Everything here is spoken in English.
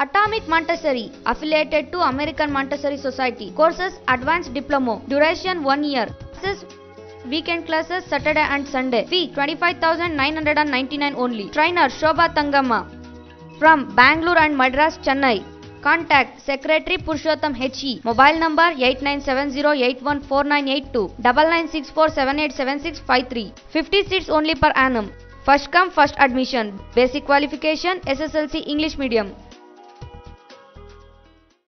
Atomic Montessori, affiliated to American Montessori Society. Courses Advanced Diploma. Duration 1 year. Classes Weekend classes Saturday and Sunday. Fee 25,999 only. Trainer Shobha Tangamma. From Bangalore and Madras, Chennai. Contact Secretary Purushottam HE. Mobile number 8970814982. 9964787653. 50 seats only per annum. First come, first admission. Basic qualification SSLC English medium.